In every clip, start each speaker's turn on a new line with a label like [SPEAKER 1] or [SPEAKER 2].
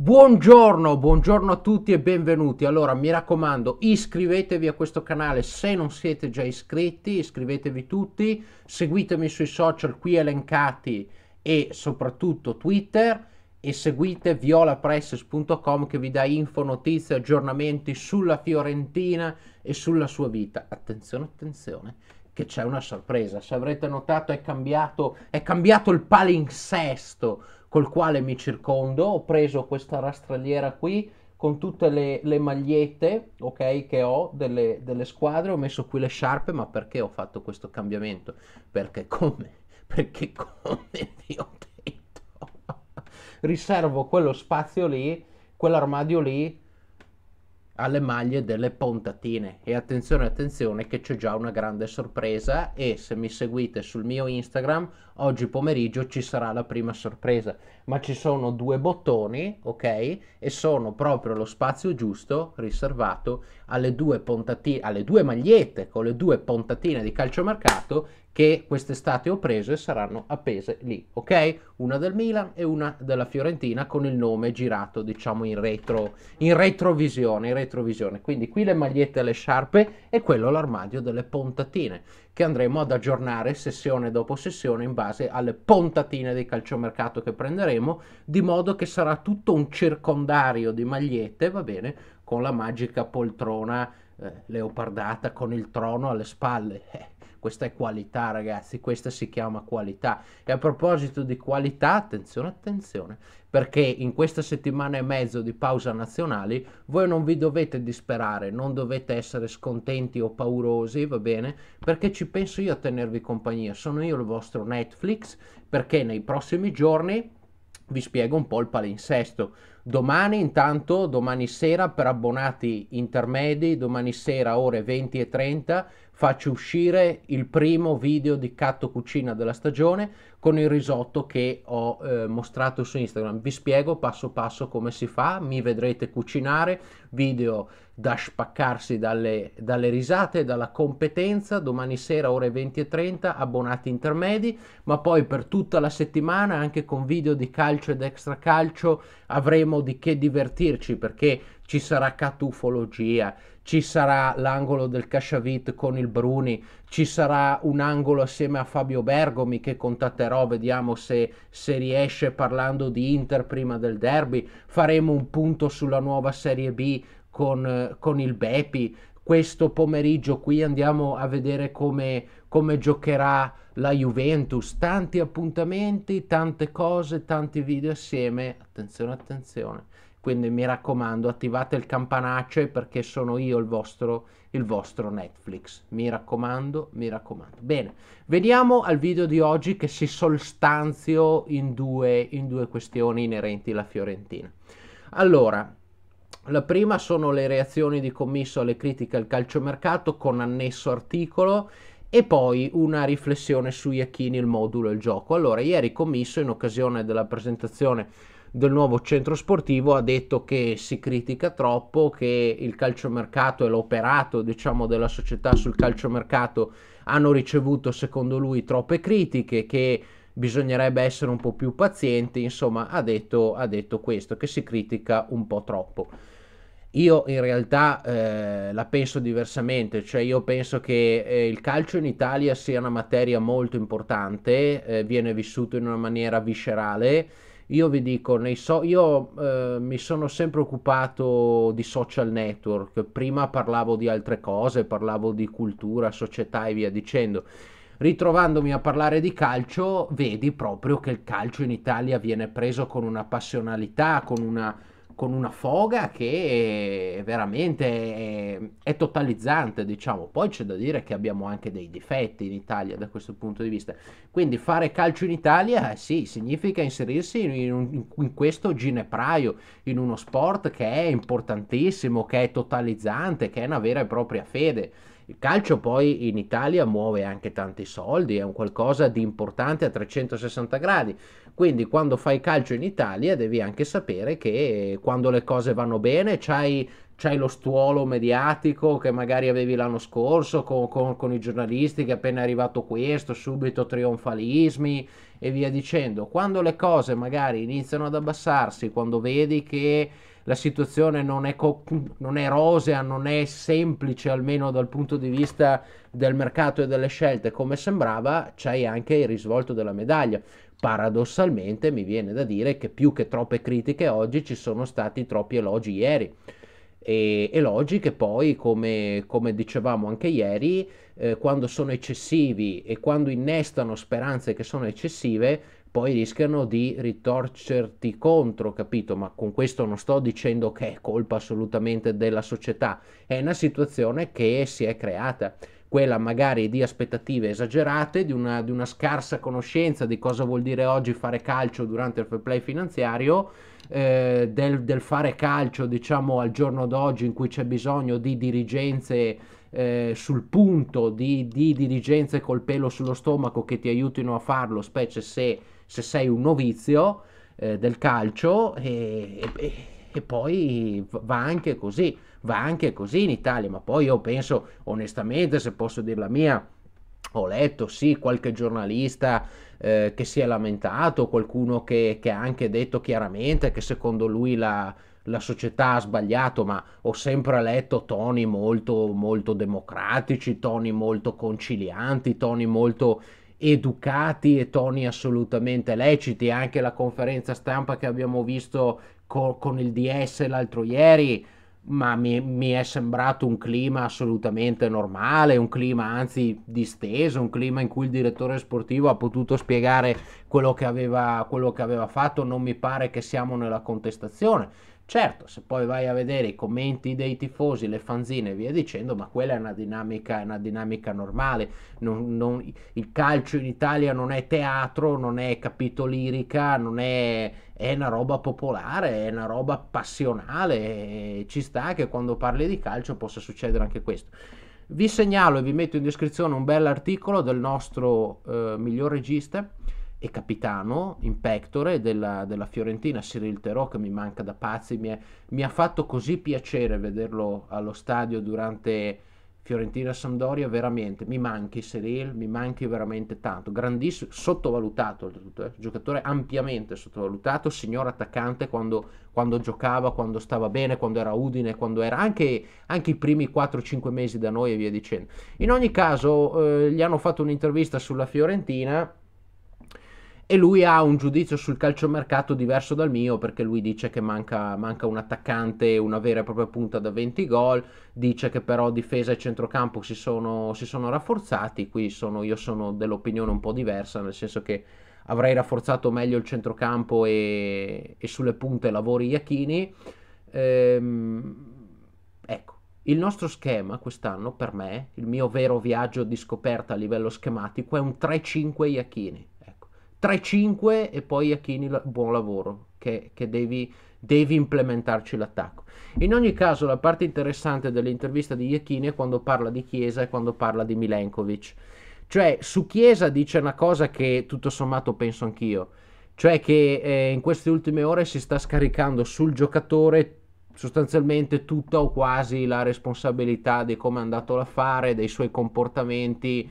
[SPEAKER 1] Buongiorno, buongiorno a tutti e benvenuti. Allora, mi raccomando, iscrivetevi a questo canale se non siete già iscritti, iscrivetevi tutti, seguitemi sui social qui elencati e soprattutto Twitter e seguite violapresses.com che vi dà info, notizie, aggiornamenti sulla Fiorentina e sulla sua vita. Attenzione, attenzione, che c'è una sorpresa. Se avrete notato è cambiato, è cambiato il palinsesto col quale mi circondo. Ho preso questa rastrelliera qui con tutte le, le magliette ok che ho delle, delle, squadre ho messo qui le sciarpe ma perché ho fatto questo cambiamento perché come perché come vi ho detto riservo quello spazio lì quell'armadio lì alle maglie delle pontatine. E attenzione attenzione che c'è già una grande sorpresa. E se mi seguite sul mio Instagram oggi pomeriggio ci sarà la prima sorpresa. Ma ci sono due bottoni ok? E sono proprio lo spazio giusto riservato alle due alle due magliette con le due pontatine di calciomercato che quest'estate ho preso e saranno appese lì, ok? Una del Milan e una della Fiorentina con il nome girato, diciamo, in, retro, in retrovisione, in retrovisione. Quindi qui le magliette e le sciarpe e quello l'armadio delle pontatine, che andremo ad aggiornare sessione dopo sessione in base alle pontatine di calciomercato che prenderemo, di modo che sarà tutto un circondario di magliette, va bene, con la magica poltrona eh, leopardata con il trono alle spalle. Eh questa è qualità, ragazzi, questa si chiama qualità. E a proposito di qualità, attenzione, attenzione, perché in questa settimana e mezzo di pausa nazionali voi non vi dovete disperare, non dovete essere scontenti o paurosi, va bene? Perché ci penso io a tenervi compagnia, sono io il vostro Netflix, perché nei prossimi giorni vi spiego un po' il palinsesto. Domani intanto, domani sera per abbonati intermedi, domani sera ore 20 e 30 faccio uscire il primo video di Catto Cucina della stagione con il risotto che ho eh, mostrato su Instagram. Vi spiego passo passo come si fa, mi vedrete cucinare, video da spaccarsi dalle, dalle risate, dalla competenza, domani sera ore 20 e 30, abbonati intermedi, ma poi per tutta la settimana anche con video di calcio ed extra calcio avremo di che divertirci perché ci sarà catufologia, ci sarà l'angolo del Casciavit con il Bruni, ci sarà un angolo assieme a Fabio Bergomi che contatterò, vediamo se, se riesce parlando di Inter prima del derby, faremo un punto sulla nuova Serie B con, con il Bepi, questo pomeriggio qui andiamo a vedere come, come giocherà la Juventus, tanti appuntamenti, tante cose, tanti video assieme, attenzione, attenzione quindi mi raccomando attivate il campanaccio perché sono io il vostro, il vostro Netflix, mi raccomando, mi raccomando. Bene, veniamo al video di oggi che si solstanzio in due, in due questioni inerenti alla Fiorentina. Allora, la prima sono le reazioni di commisso alle critiche al calciomercato con annesso articolo e poi una riflessione su Iachini, il modulo e il gioco. Allora, ieri commisso in occasione della presentazione del nuovo centro sportivo ha detto che si critica troppo, che il calciomercato e l'operato diciamo, della società sul calciomercato hanno ricevuto secondo lui troppe critiche, che bisognerebbe essere un po' più pazienti, insomma ha detto, ha detto questo, che si critica un po' troppo. Io in realtà eh, la penso diversamente, cioè io penso che eh, il calcio in Italia sia una materia molto importante, eh, viene vissuto in una maniera viscerale io vi dico, so- io eh, mi sono sempre occupato di social network, prima parlavo di altre cose, parlavo di cultura, società e via dicendo. Ritrovandomi a parlare di calcio, vedi proprio che il calcio in Italia viene preso con una passionalità, con una con una foga che è veramente è, è, totalizzante, diciamo. Poi c'è da dire che abbiamo anche dei difetti in Italia da questo punto di vista. Quindi fare calcio in Italia, sì, significa inserirsi in, un, in questo ginepraio, in uno sport che è importantissimo, che è totalizzante, che è una vera e propria fede. Il calcio poi in Italia muove anche tanti soldi, è un qualcosa di importante a 360 gradi. Quindi quando fai calcio in Italia devi anche sapere che quando le cose vanno bene c'hai, c'hai lo stuolo mediatico che magari avevi l'anno scorso con, con, con i giornalisti che appena è arrivato questo, subito trionfalismi e via dicendo. Quando le cose magari iniziano ad abbassarsi, quando vedi che la situazione non è, co- non è rosea, non è semplice almeno dal punto di vista del mercato e delle scelte come sembrava, c'hai anche il risvolto della medaglia. Paradossalmente mi viene da dire che più che troppe critiche oggi ci sono stati troppi elogi ieri. E elogi che poi, come, come dicevamo anche ieri, eh, quando sono eccessivi e quando innestano speranze che sono eccessive, poi rischiano di ritorcerti contro, capito? Ma con questo non sto dicendo che è colpa assolutamente della società, è una situazione che si è creata quella magari di aspettative esagerate, di una, di una scarsa conoscenza di cosa vuol dire oggi fare calcio durante il fair play finanziario, eh, del, del, fare calcio diciamo al giorno d'oggi in cui c'è bisogno di dirigenze eh, sul punto, di, di, dirigenze col pelo sullo stomaco che ti aiutino a farlo, specie se, se sei un novizio eh, del calcio e, e, e poi va anche così va anche così in Italia, ma poi io penso onestamente, se posso dire la mia, ho letto sì qualche giornalista eh, che si è lamentato, qualcuno che, che, ha anche detto chiaramente che secondo lui la, la società ha sbagliato, ma ho sempre letto toni molto, molto democratici, toni molto concilianti, toni molto educati e toni assolutamente leciti. Anche la conferenza stampa che abbiamo visto co- con il DS l'altro ieri ma mi, mi, è sembrato un clima assolutamente normale, un clima anzi disteso, un clima in cui il direttore sportivo ha potuto spiegare quello che aveva, quello che aveva fatto, non mi pare che siamo nella contestazione. Certo, se poi vai a vedere i commenti dei tifosi, le fanzine e via dicendo, ma quella è una dinamica, una dinamica normale. Non, non, il calcio in Italia non è teatro, non è capito lirica, non è, è una roba popolare, è una roba passionale. ci sta che quando parli di calcio possa succedere anche questo. Vi segnalo e vi metto in descrizione un bel articolo del nostro eh, miglior regista e capitano in pectore della, della Fiorentina, Cyril Terò, che mi manca da pazzi. Mi, è, mi, ha fatto così piacere vederlo allo stadio durante Fiorentina-Sampdoria, veramente. Mi manchi Cyril, mi manchi veramente tanto. Grandissimo, sottovalutato oltretutto, eh? giocatore ampiamente sottovalutato, signor attaccante quando, quando, giocava, quando stava bene, quando era Udine, quando era anche, anche i primi 4-5 mesi da noi e via dicendo. In ogni caso, eh, gli hanno fatto un'intervista sulla Fiorentina e lui ha un giudizio sul calciomercato diverso dal mio perché lui dice che manca, manca, un attaccante, una vera e propria punta da 20 gol, dice che però difesa e centrocampo si sono, si sono rafforzati, qui sono, io sono dell'opinione un po' diversa, nel senso che avrei rafforzato meglio il centrocampo e, e sulle punte lavori Iachini. Ehm, ecco, il nostro schema quest'anno per me, il mio vero viaggio di scoperta a livello schematico è un 3-5 Iachini 3-5 e poi Achini buon lavoro che, che devi, devi, implementarci l'attacco. In ogni caso la parte interessante dell'intervista di Iachini è quando parla di Chiesa e quando parla di Milenkovic. Cioè su Chiesa dice una cosa che tutto sommato penso anch'io, cioè che eh, in queste ultime ore si sta scaricando sul giocatore sostanzialmente tutta o quasi la responsabilità di come è andato l'affare, dei suoi comportamenti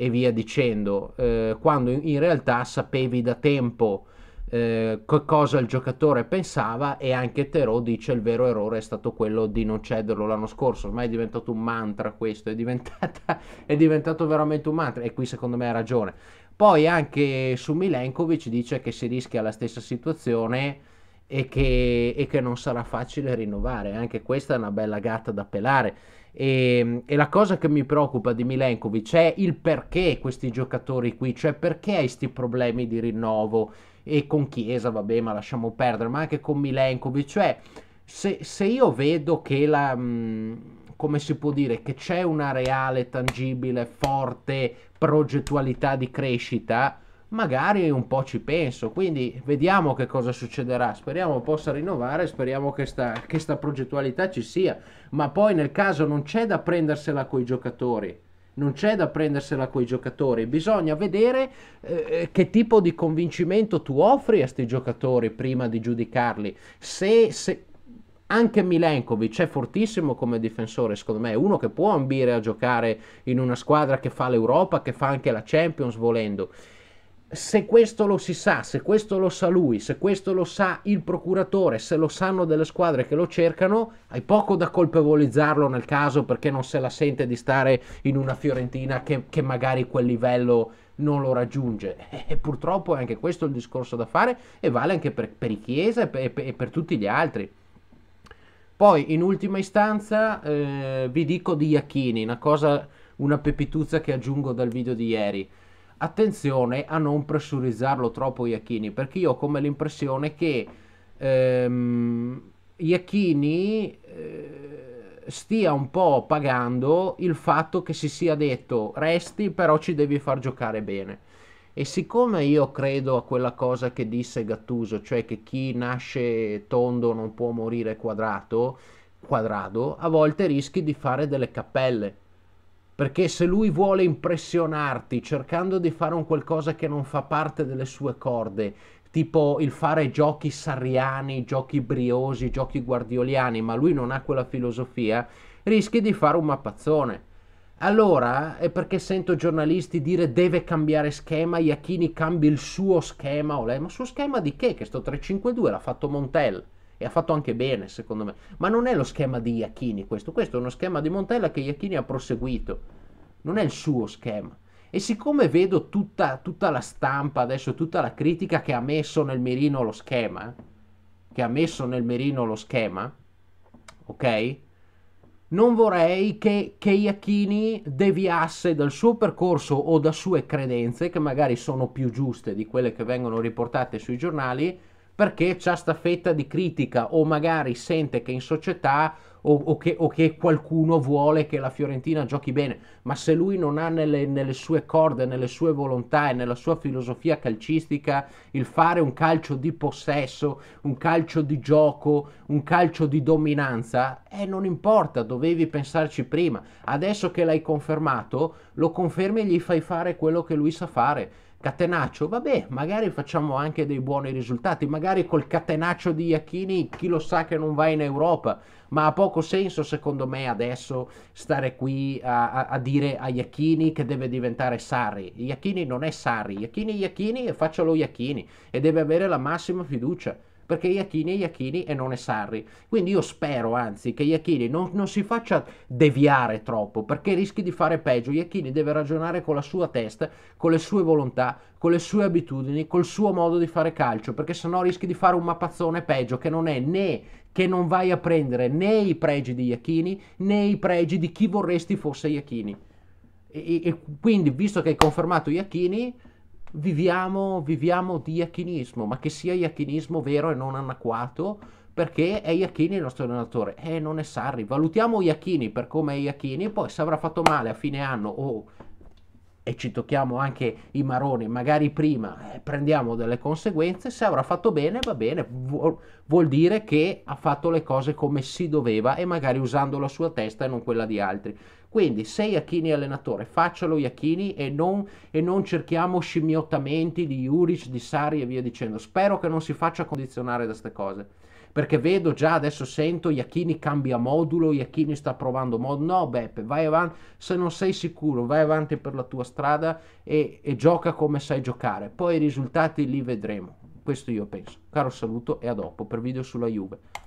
[SPEAKER 1] e via dicendo, eh, quando in realtà sapevi da tempo eh, cosa il giocatore pensava e anche Terò dice il vero errore è stato quello di non cederlo l'anno scorso, ormai è diventato un mantra questo, è, è diventato veramente un mantra e qui secondo me ha ragione. Poi anche su Milenkovic dice che si rischia la stessa situazione e che, e che non sarà facile rinnovare, anche questa è una bella gatta da pelare. E, ehm, e, la cosa che mi preoccupa di Milenkovic è il perché questi giocatori qui, cioè perché hai questi problemi di rinnovo? E con Chiesa, vabbè, ma lasciamo perdere, ma anche con Milenkovic, cioè se, se io vedo che la, mh, mm, come si può dire, che c'è una reale, tangibile, forte progettualità di crescita, magari un po' ci penso. Quindi vediamo che cosa succederà. Speriamo possa rinnovare, speriamo che sta, sta progettualità ci sia. Ma poi nel caso non c'è da prendersela con i giocatori. non c'è da prendersela con i giocatori, bisogna vedere eh, che tipo di convincimento tu offri a questi giocatori prima di giudicarli. Se, se, anche Milenkovic è fortissimo come difensore, secondo me, è uno che può ambire a giocare in una squadra che fa l'Europa, che fa anche la Champions volendo se questo lo si sa, se questo lo sa lui, se questo lo sa il procuratore, se lo sanno delle squadre che lo cercano, hai poco da colpevolizzarlo nel caso perché non se la sente di stare in una Fiorentina che, che magari quel livello non lo raggiunge. E purtroppo è anche questo il discorso da fare e vale anche per, per i Chiesa e per, e per, tutti gli altri. Poi, in ultima istanza, eh, vi dico di Iacchini, una cosa, una pepituzza che aggiungo dal video di ieri attenzione a non pressurizzarlo troppo Iachini, perché io ho come l'impressione che ehm, Iachini eh, stia un po' pagando il fatto che si sia detto resti, però ci devi far giocare bene. E siccome io credo a quella cosa che disse Gattuso, cioè che chi nasce tondo non può morire quadrato, quadrado, a volte rischi di fare delle cappelle perché se lui vuole impressionarti cercando di fare un qualcosa che non fa parte delle sue corde, tipo il fare giochi sarriani, giochi briosi, giochi guardioliani, ma lui non ha quella filosofia, rischi di fare un mappazzone. Allora è perché sento giornalisti dire deve cambiare schema, Iachini cambia il suo schema, ma suo schema di che? Che sto 3-5-2 l'ha fatto Montel e ha fatto anche bene secondo me, ma non è lo schema di Iachini questo, questo è uno schema di Montella che Iachini ha proseguito, non è il suo schema. E siccome vedo tutta, tutta la stampa adesso, tutta la critica che ha messo nel mirino lo schema, che ha messo nel mirino lo schema, ok? Non vorrei che, che Iachini deviasse dal suo percorso o da sue credenze, che magari sono più giuste di quelle che vengono riportate sui giornali, perché c'ha sta fetta di critica o magari sente che in società o, o, che, o, che, qualcuno vuole che la Fiorentina giochi bene, ma se lui non ha nelle, nelle, sue corde, nelle sue volontà e nella sua filosofia calcistica il fare un calcio di possesso, un calcio di gioco, un calcio di dominanza, eh, non importa, dovevi pensarci prima. Adesso che l'hai confermato, lo confermi e gli fai fare quello che lui sa fare Catenaccio, vabbè, magari facciamo anche dei buoni risultati, magari col catenaccio di Iachini chi lo sa che non va in Europa, ma ha poco senso secondo me adesso stare qui a, a, a dire a Iachini che deve diventare Sarri. Iachini non è Sarri, Iachini Iachini e faccialo Iachini. E deve avere la massima fiducia perché Iachini è Iachini e non è Sarri. Quindi io spero, anzi, che Iachini non, non, si faccia deviare troppo, perché rischi di fare peggio. Iachini deve ragionare con la sua testa, con le sue volontà, con le sue abitudini, col suo modo di fare calcio, perché sennò rischi di fare un mappazzone peggio, che non è né che non vai a prendere né i pregi di Iachini, né i pregi di chi vorresti fosse Iachini. E, e, quindi, visto che hai confermato Iachini, viviamo, viviamo di iachinismo, ma che sia iachinismo vero e non anacquato, perché è Iachini il nostro allenatore, e eh, non è Sarri. Valutiamo Iachini per come è Iachini, poi se avrà fatto male a fine anno o e ci tocchiamo anche i maroni, magari prima eh, prendiamo delle conseguenze, se avrà fatto bene va bene, vuol, vuol, dire che ha fatto le cose come si doveva e magari usando la sua testa e non quella di altri. Quindi se Iachini è allenatore, faccialo Iachini e non, e non cerchiamo scimmiottamenti di Juric, di Sari e via dicendo. Spero che non si faccia condizionare da queste cose perché vedo già adesso sento Iachini cambia modulo, Iachini sta provando modulo. No, Beppe, vai avanti, se non sei sicuro, vai avanti per la tua strada e, e gioca come sai giocare. Poi i risultati li vedremo. Questo io penso. Caro saluto e a dopo per video sulla Juve.